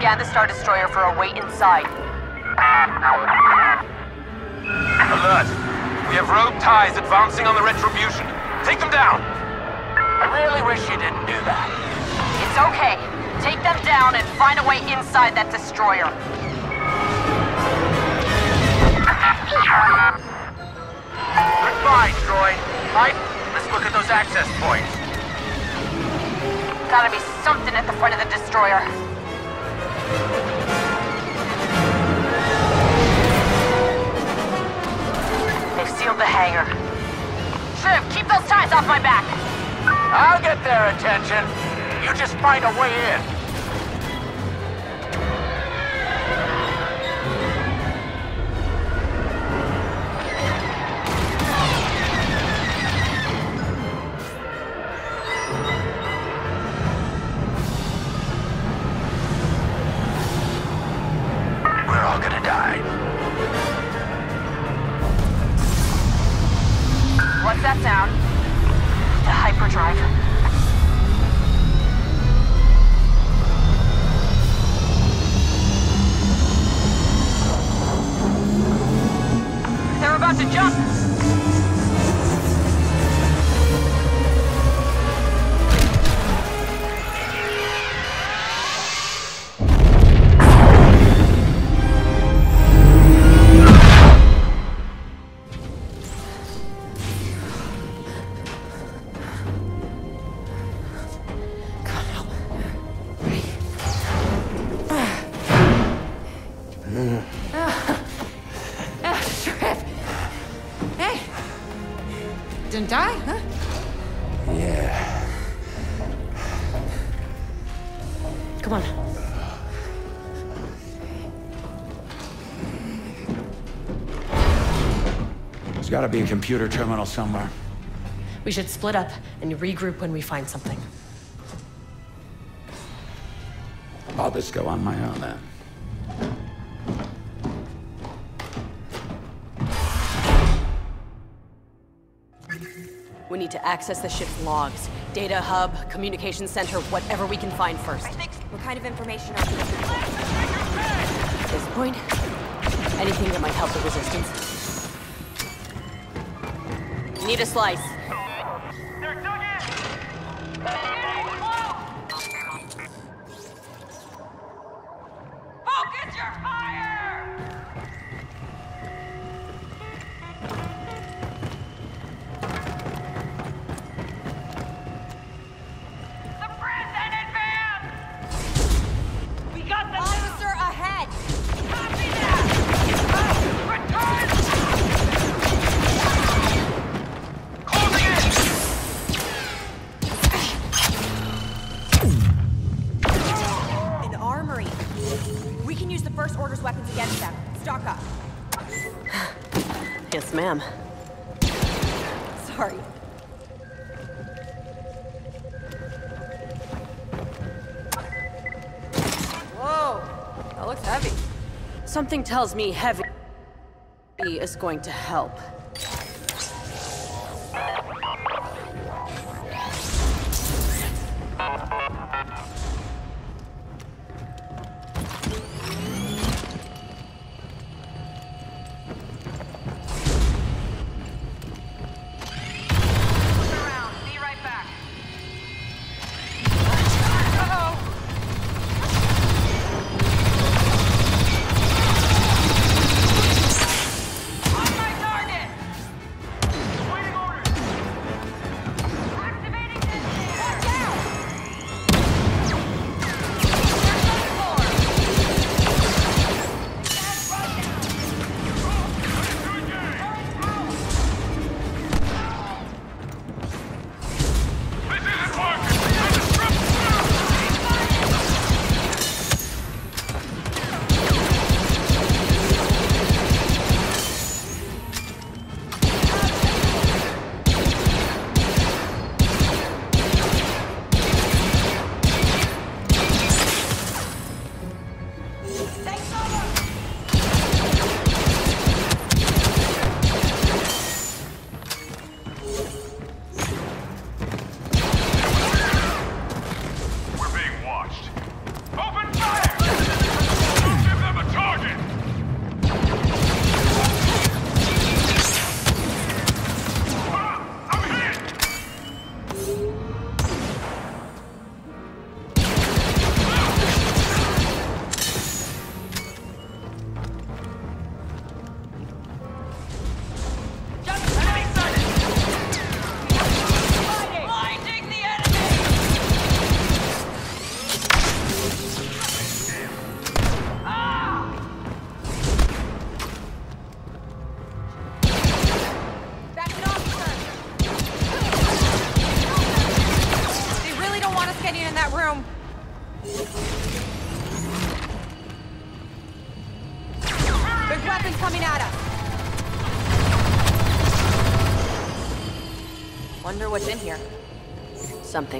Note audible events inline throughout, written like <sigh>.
Scan the Star Destroyer for a way inside. Alert! We have rogue ties advancing on the Retribution. Take them down! I really wish you didn't do that. It's okay. Take them down and find a way inside that destroyer. Goodbye, droid. Right, let's look at those access points. Gotta be something at the front of the destroyer. Sealed the hangar. Shriv, keep those ties off my back! I'll get their attention. You just find a way in. The hyperdrive. They're about to jump! Come on. There's gotta be a computer terminal somewhere. We should split up and regroup when we find something. I'll just go on my own then. We need to access the ship's logs. Data hub, communication center, whatever we can find first. What kind of information are you looking for? At this point, anything that might help the resistance. Need a slice. Focus your fire! Something tells me heavy is going to help.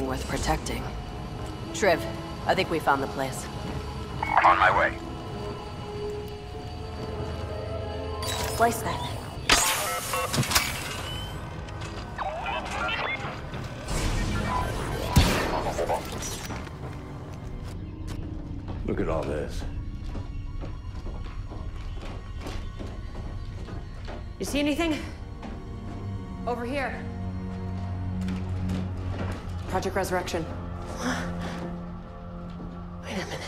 Something worth protecting. Shriv, I think we found the place. On my way. Slice that. Look at all this. You see anything? Over here. Project Resurrection. Wait a minute.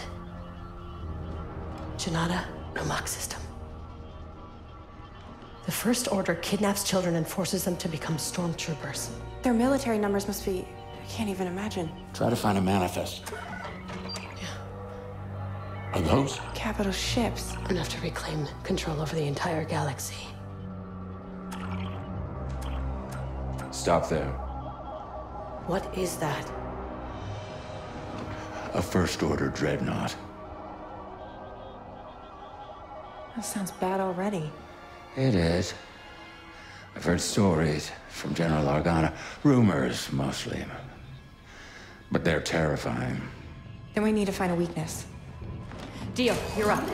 Janata Nomak system. The First Order kidnaps children and forces them to become stormtroopers. Their military numbers must be. I can't even imagine. Try to find a manifest. Yeah. Are those? Capital ships. Enough to reclaim control over the entire galaxy. Stop there. What is that? A First Order dreadnought. That sounds bad already. It is. I've heard stories from General Organa. Rumors, mostly. But they're terrifying. Then we need to find a weakness. Dio, you're up.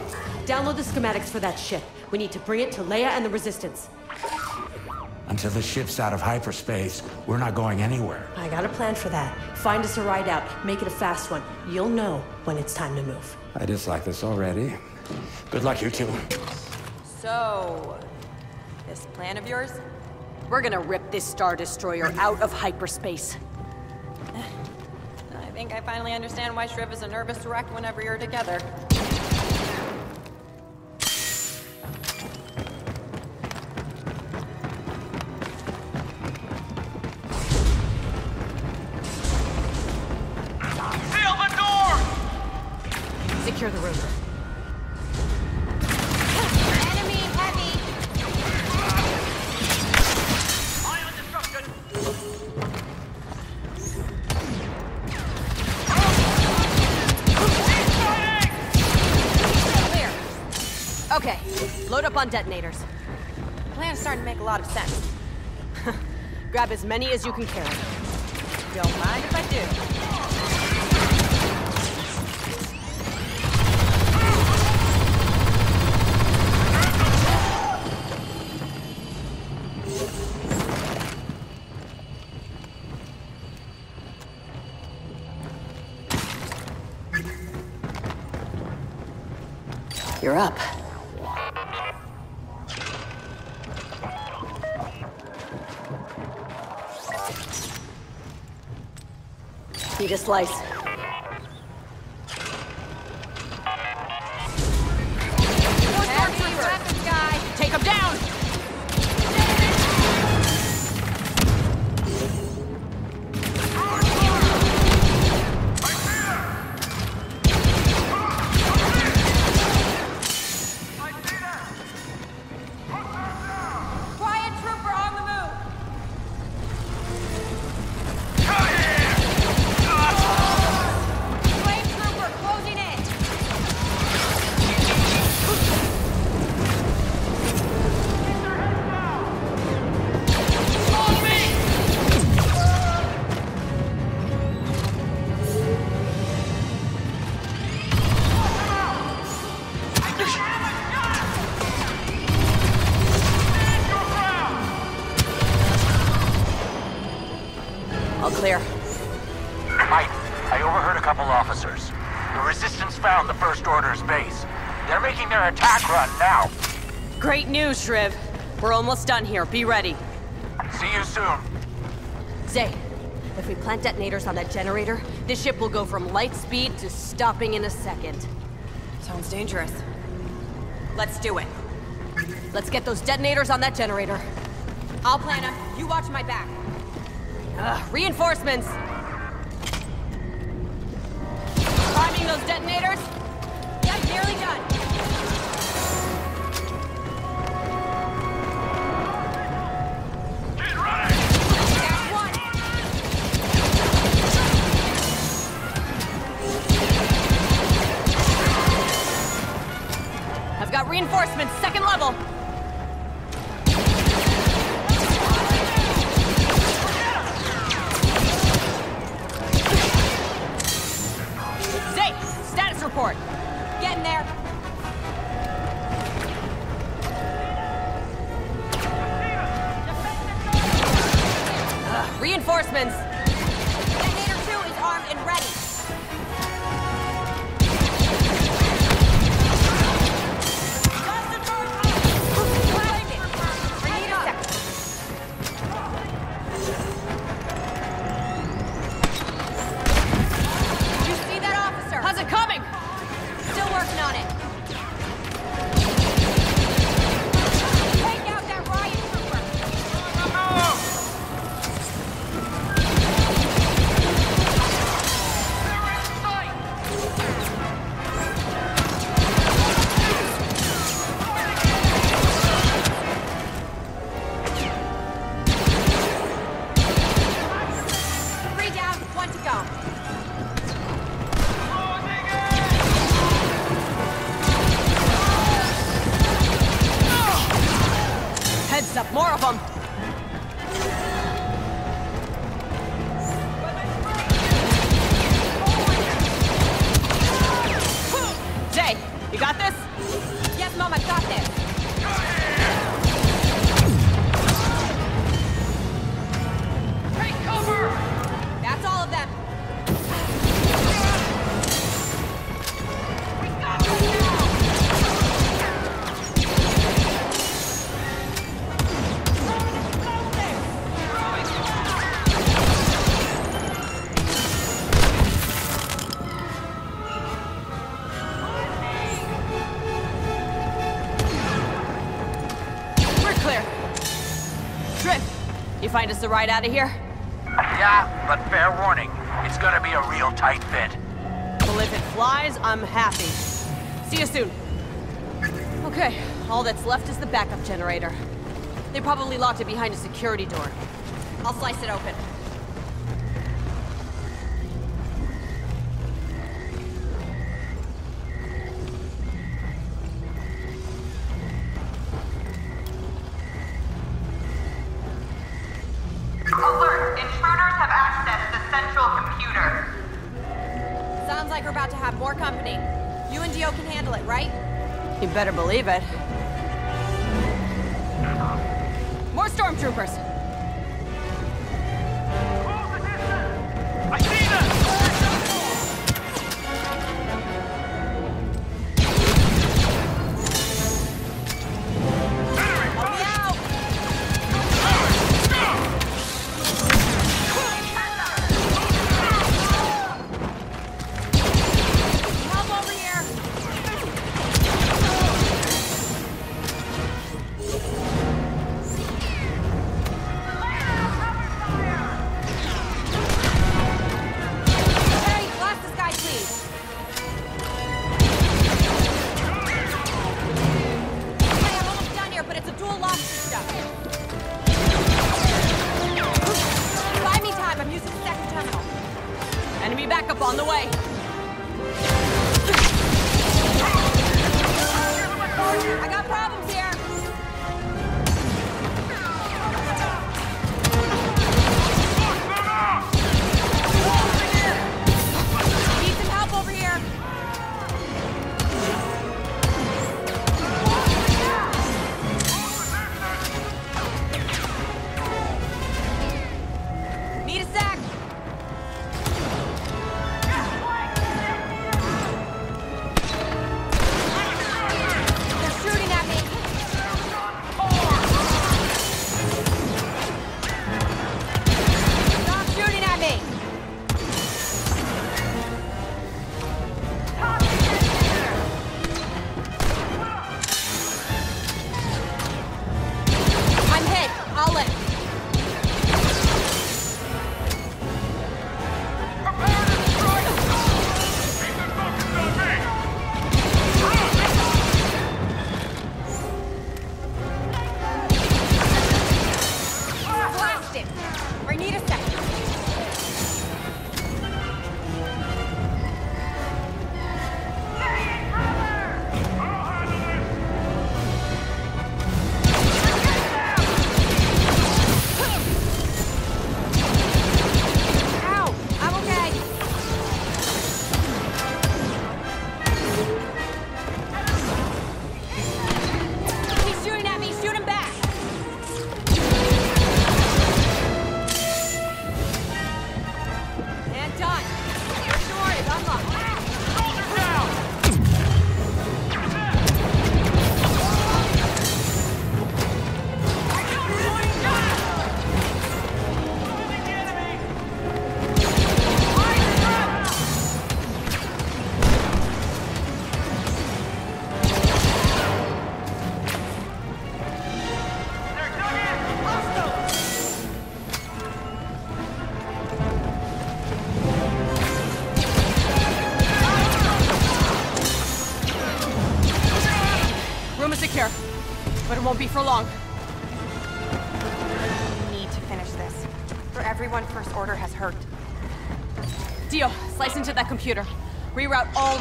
Download the schematics for that ship. We need to bring it to Leia and the Resistance. Until the ship's out of hyperspace, we're not going anywhere. I got a plan for that. Find us a ride out. Make it a fast one. You'll know when it's time to move. I dislike this already. Good luck, you two. So, this plan of yours? We're gonna rip this Star Destroyer out of hyperspace. <sighs> I think I finally understand why Shriv is a nervous wreck whenever you're together. On detonators. Plan's starting to make a lot of sense. <laughs> Grab as many as you can carry. Don't mind if I do. You're up. Need a slice. They're making their attack run now. Great news, Shriv. We're almost done here. Be ready. See you soon. Zay, if we plant detonators on that generator, this ship will go from light speed to stopping in a second. Sounds dangerous. Let's do it. Let's get those detonators on that generator. I'll plan them. You watch my back. Ugh, reinforcements! Priming those detonators? Yep, nearly done. The ride out of here? Yeah, but fair warning, it's gonna be a real tight fit. Well, if it flies, I'm happy. See you soon. Okay, all that's left is the backup generator. They probably locked it behind a security door. I'll slice it open. You and Dio can handle it, right? You better believe it. More stormtroopers!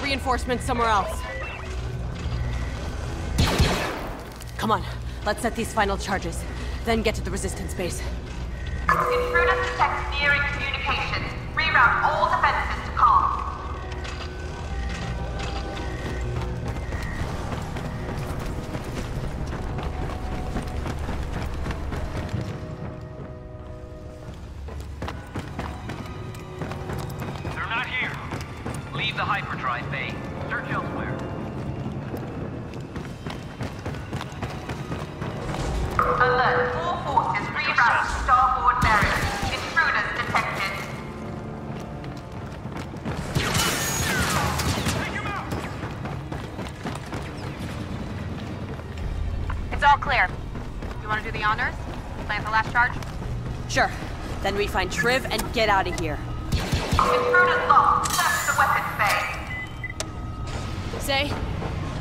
Reinforcements somewhere else. Come on, let's set these final charges. Then get to the resistance base. Intruder detects nearing communications. Reroute all hyperdrive bay. Search elsewhere. Alert. All forces reroute to starboard bearings. Intruders detected. It's all clear. You want to do the honors? Plan the last charge? Sure. Then we find Shriv and get out of here. Intruders lost. Search the weapons bay. Zay,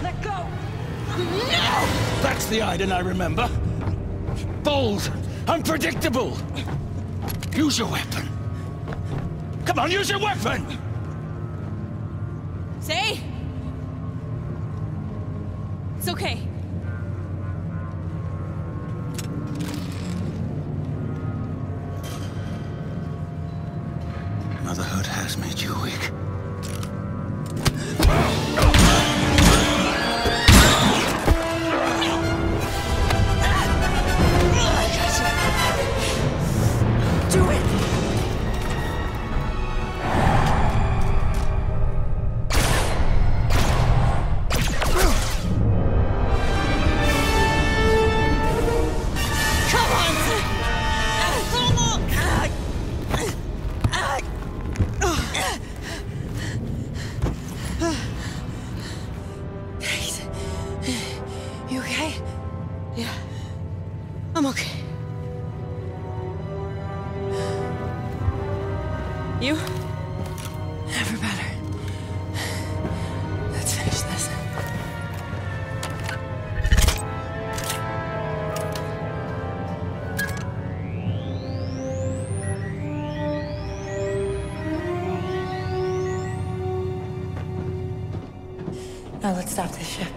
Let go! No! That's the Iden I remember. Bold, unpredictable. Use your weapon. Come on, use your weapon! Zay! It's okay. Let's stop this ship.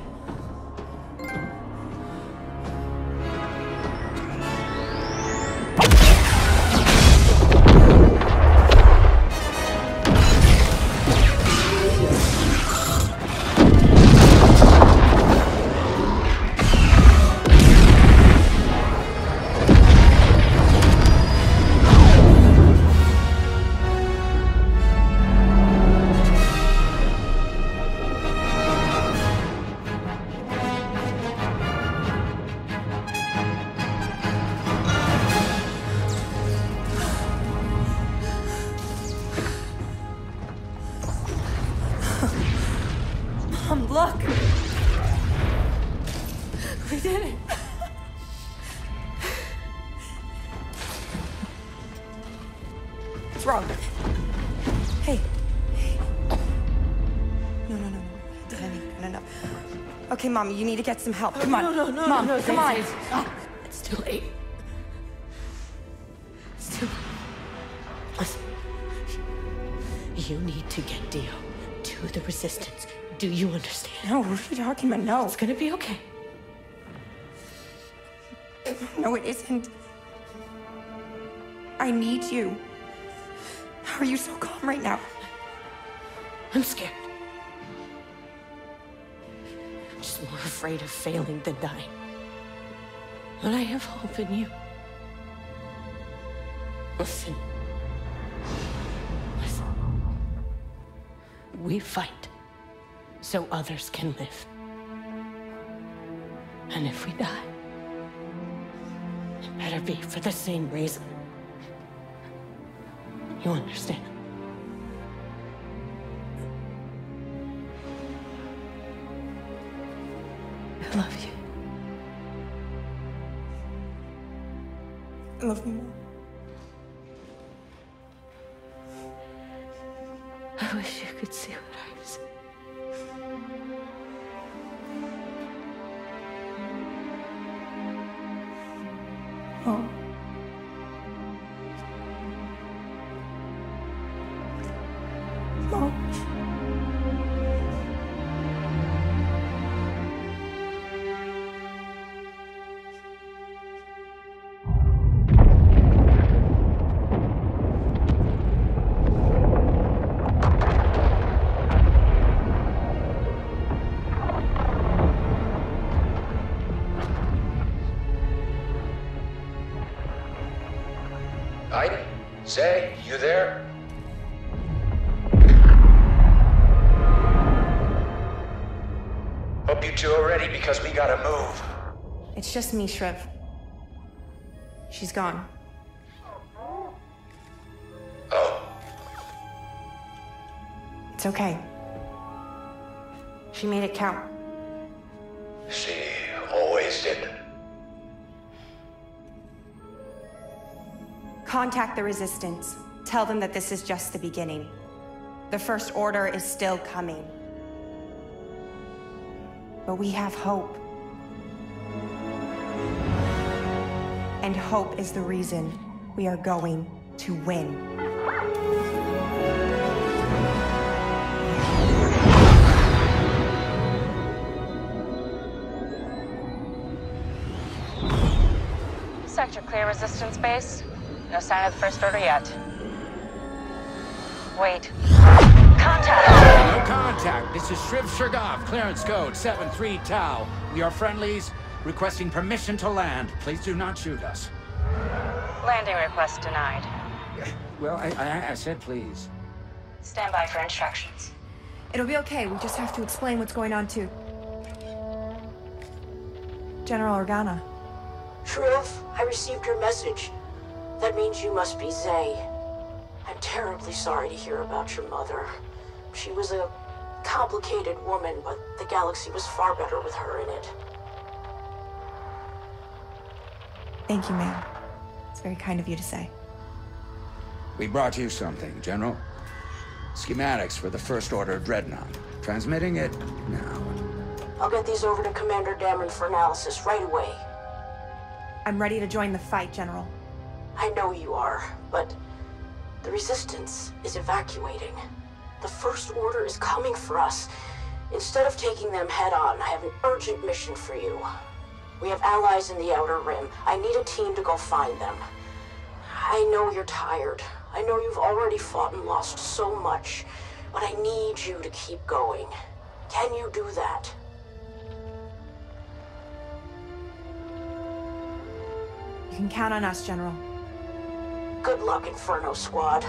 Okay, Mommy, you need to get some help. Come on. no, no, no, Mom, no, no, come on. Zane. Ah, it's too late. It's too late. Listen. You need to get Dio to the Resistance. Do you understand? No, what are you talking about? No. It's gonna be okay. No, it isn't. I need you. How are you so calm right now? I'm scared. More afraid of failing than dying. But I have hope in you. Listen. Listen. We fight so others can live. And if we die, it better be for the same reason. You understand? Two are ready because we gotta move. It's just me, Shriv. She's gone. Oh, It's okay. She made it count. she always did. Contact the Resistance. Tell them that this is just the beginning. The First Order is still coming. But we have hope. And hope is the reason we are going to win. Sector clear resistance base. No sign of the first order yet. Wait. Contact! No contact. This is Shriv Suurgav, clearance code 73 Tau. We are friendlies, requesting permission to land. Please do not shoot us. Landing request denied. Well, I, I, I said please. Stand by for instructions. It'll be okay. We just have to explain what's going on to General Organa. Shriv, I received your message. That means you must be Zay. I'm terribly sorry to hear about your mother. She was a complicated woman, but the galaxy was far better with her in it. Thank you, ma'am. It's very kind of you to say. We brought you something, General. Schematics for the First Order Dreadnought. Transmitting it now. I'll get these over to Commander Dameron for analysis right away. I'm ready to join the fight, General. I know you are, but the Resistance is evacuating. The First Order is coming for us. Instead of taking them head on, I have an urgent mission for you. We have allies in the Outer Rim. I need a team to go find them. I know you're tired. I know you've already fought and lost so much, but I need you to keep going. Can you do that? You can count on us, General. Good luck, Inferno Squad.